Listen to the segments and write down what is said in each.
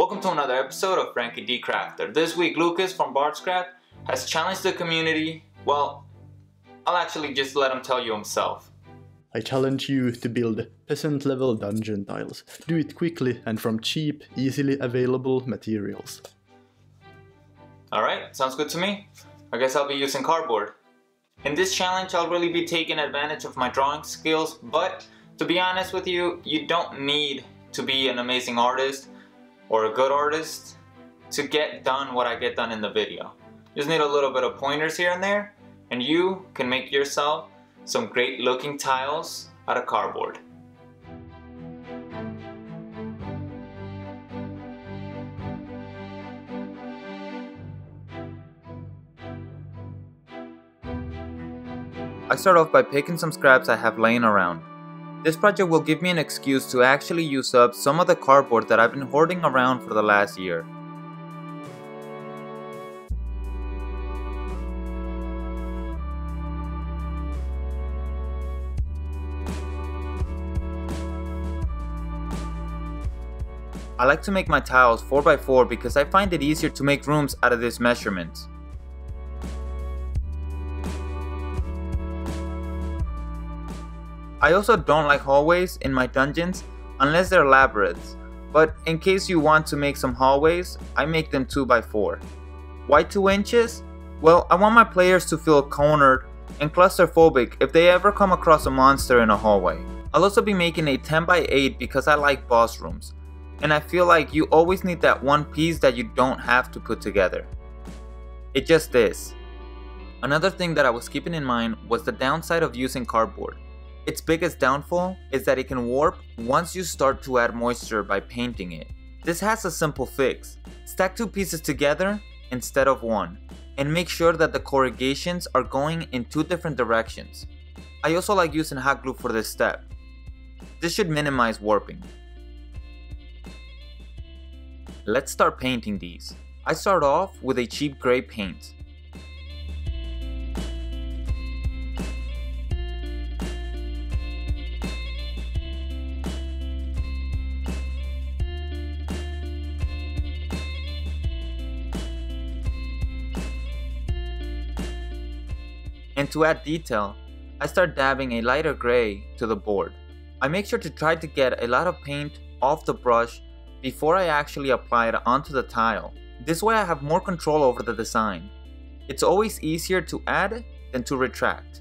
Welcome to another episode of Franky D Crafter. This week Lucas from Bardscraft has challenged the community, well, I'll actually just let him tell you himself. I challenge you to build peasant level dungeon tiles. Do it quickly and from cheap, easily available materials. Alright, sounds good to me. I guess I'll be using cardboard. In this challenge I'll really be taking advantage of my drawing skills, but to be honest with you, you don't need to be an amazing artist or a good artist to get done what I get done in the video. You just need a little bit of pointers here and there and you can make yourself some great looking tiles out of cardboard. I start off by picking some scraps I have laying around. This project will give me an excuse to actually use up some of the cardboard that I've been hoarding around for the last year. I like to make my tiles 4x4 because I find it easier to make rooms out of this measurement. I also don't like hallways in my dungeons unless they're labyrinths, but in case you want to make some hallways, I make them 2x4. Why 2 inches? Well, I want my players to feel cornered and claustrophobic if they ever come across a monster in a hallway. I'll also be making a 10x8 because I like boss rooms and I feel like you always need that one piece that you don't have to put together. It just is. Another thing that I was keeping in mind was the downside of using cardboard. Its biggest downfall is that it can warp once you start to add moisture by painting it. This has a simple fix. Stack two pieces together instead of one, and make sure that the corrugations are going in two different directions. I also like using hot glue for this step. This should minimize warping. Let's start painting these. I start off with a cheap gray paint. And to add detail, I start dabbing a lighter gray to the board. I make sure to try to get a lot of paint off the brush before I actually apply it onto the tile. This way I have more control over the design. It's always easier to add than to retract.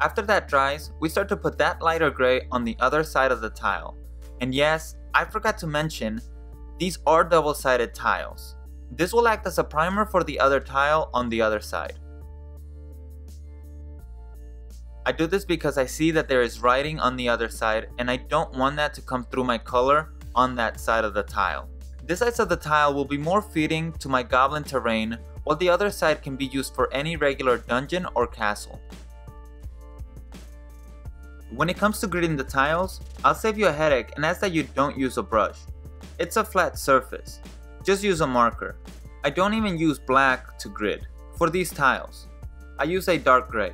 After that dries, we start to put that lighter gray on the other side of the tile. And yes, I forgot to mention, these are double-sided tiles. This will act as a primer for the other tile on the other side. I do this because I see that there is writing on the other side and I don't want that to come through my color on that side of the tile. This side of the tile will be more fitting to my goblin terrain while the other side can be used for any regular dungeon or castle. When it comes to gridding the tiles, I'll save you a headache and ask that you don't use a brush. It's a flat surface, just use a marker. I don't even use black to grid. For these tiles, I use a dark gray.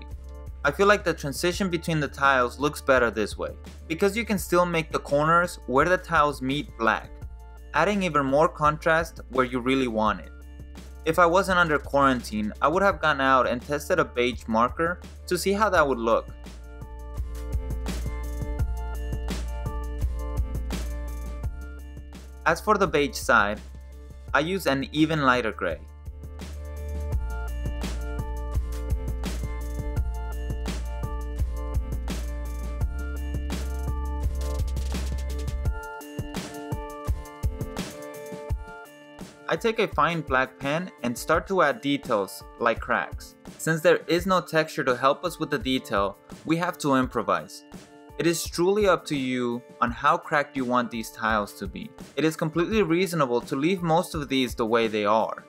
I feel like the transition between the tiles looks better this way, because you can still make the corners where the tiles meet black, adding even more contrast where you really want it. If I wasn't under quarantine, I would have gone out and tested a beige marker to see how that would look. As for the beige side, I use an even lighter gray. I take a fine black pen and start to add details like cracks. Since there is no texture to help us with the detail, we have to improvise. It is truly up to you on how cracked you want these tiles to be. It is completely reasonable to leave most of these the way they are,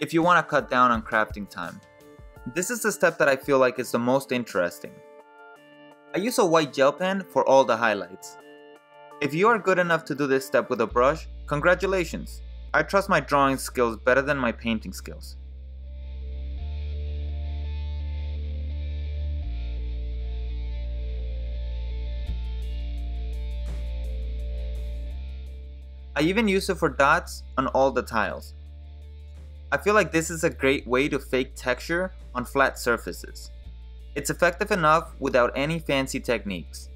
if you want to cut down on crafting time. This is the step that I feel like is the most interesting. I use a white gel pen for all the highlights. If you are good enough to do this step with a brush, congratulations! I trust my drawing skills better than my painting skills. I even use it for dots on all the tiles. I feel like this is a great way to fake texture on flat surfaces. It's effective enough without any fancy techniques.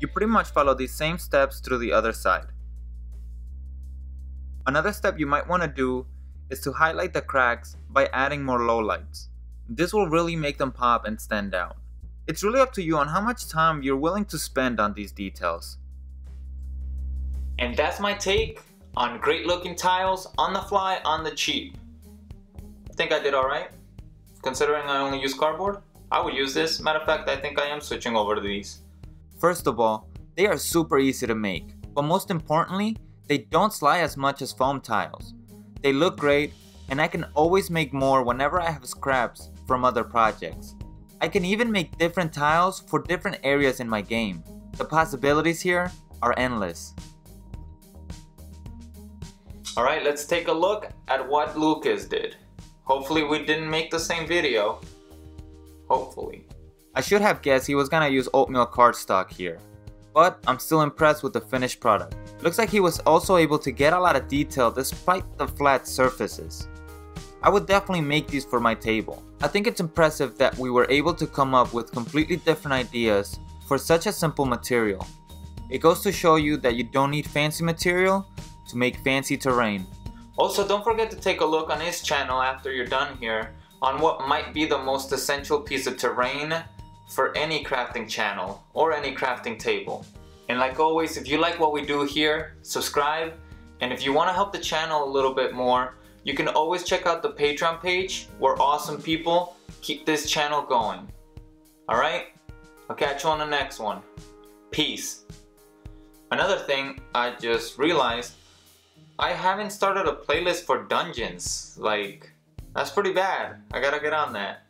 You pretty much follow these same steps through the other side. Another step you might want to do is to highlight the cracks by adding more lowlights. This will really make them pop and stand out. It's really up to you on how much time you're willing to spend on these details. And that's my take on great looking tiles on the fly on the cheap. I think I did alright? Considering I only use cardboard? I would use this. Matter of fact, I think I am switching over to these. First of all, they are super easy to make, but most importantly, they don't slide as much as foam tiles. They look great, and I can always make more whenever I have scraps from other projects. I can even make different tiles for different areas in my game. The possibilities here are endless. Alright, let's take a look at what Lucas did. Hopefully we didn't make the same video. Hopefully. I should have guessed he was gonna use oatmeal cardstock here, but I'm still impressed with the finished product. Looks like he was also able to get a lot of detail despite the flat surfaces. I would definitely make these for my table. I think it's impressive that we were able to come up with completely different ideas for such a simple material. It goes to show you that you don't need fancy material to make fancy terrain. Also don't forget to take a look on his channel after you're done here on what might be the most essential piece of terrain for any crafting channel or any crafting table. And like always, if you like what we do here, subscribe. And if you want to help the channel a little bit more, you can always check out the Patreon page where awesome people keep this channel going. Alright? I'll catch you on the next one. Peace. Another thing I just realized, I haven't started a playlist for dungeons. Like, that's pretty bad. I gotta get on that.